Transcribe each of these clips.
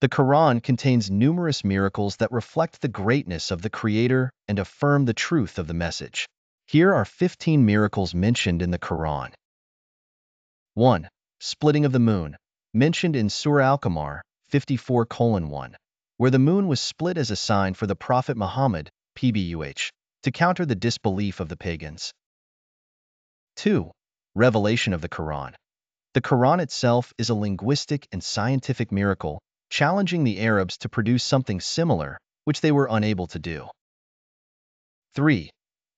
The Quran contains numerous miracles that reflect the greatness of the Creator and affirm the truth of the message. Here are 15 miracles mentioned in the Quran. 1. Splitting of the moon, mentioned in Surah Al-Qamar 54 1, where the moon was split as a sign for the Prophet Muhammad, PBUH, to counter the disbelief of the pagans. 2. Revelation of the Quran. The Quran itself is a linguistic and scientific miracle, challenging the Arabs to produce something similar, which they were unable to do. 3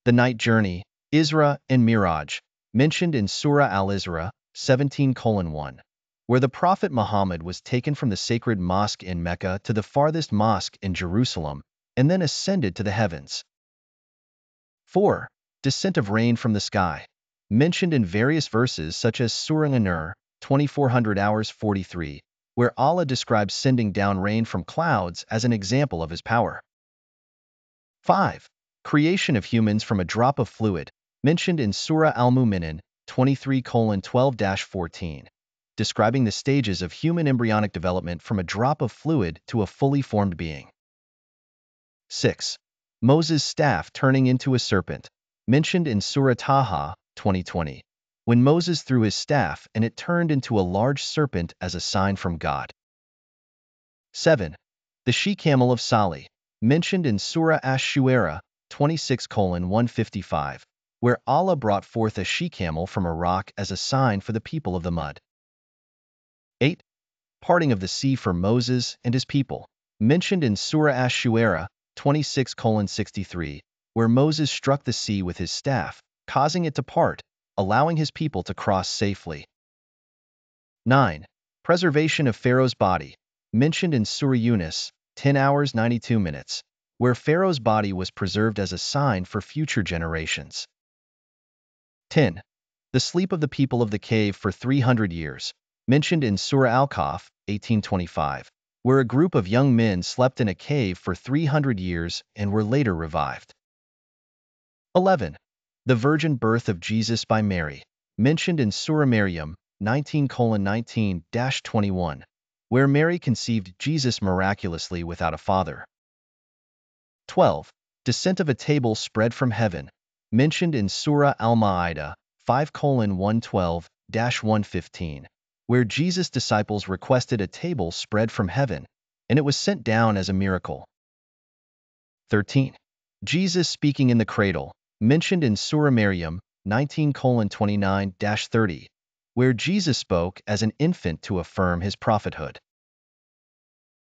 the night journey, Isra and Miraj, mentioned in Surah Al-Isra 17:1, where the Prophet Muhammad was taken from the sacred mosque in Mecca to the farthest mosque in Jerusalem and then ascended to the heavens. 4. Descent of rain from the sky, mentioned in various verses such as Surah An-Nur 2400 hours 43, where Allah describes sending down rain from clouds as an example of his power. 5 creation of humans from a drop of fluid, mentioned in Surah Al-Mu'minin 23:12-14, describing the stages of human embryonic development from a drop of fluid to a fully formed being. 6. Moses' staff turning into a serpent, mentioned in Surah Taha 2020, when Moses threw his staff and it turned into a large serpent as a sign from God. 7. The she-camel of Salih, mentioned in Surah Ash-Shu'ara 26 155, where Allah brought forth a she-camel from a rock as a sign for the people of Thamud. 8. Parting of the sea for Moses and his people, mentioned in Surah Ash-Shu'ara 26 63, where Moses struck the sea with his staff, causing it to part, allowing his people to cross safely. 9. Preservation of Pharaoh's body, mentioned in Surah Yunus 10 hours 92 minutes, where Pharaoh's body was preserved as a sign for future generations. 10. The sleep of the people of the cave for 300 years, mentioned in Surah Al-Kahf, 1825, where a group of young men slept in a cave for 300 years and were later revived. 11. The virgin birth of Jesus by Mary, mentioned in Surah Maryam, 19:19-21, where Mary conceived Jesus miraculously without a father. 12. Descent of a table spread from heaven, mentioned in Surah Al-Ma'idah 5:112-115, where Jesus' disciples requested a table spread from heaven, and it was sent down as a miracle. 13. Jesus speaking in the cradle, mentioned in Surah Maryam 19:29-30, where Jesus spoke as an infant to affirm his prophethood.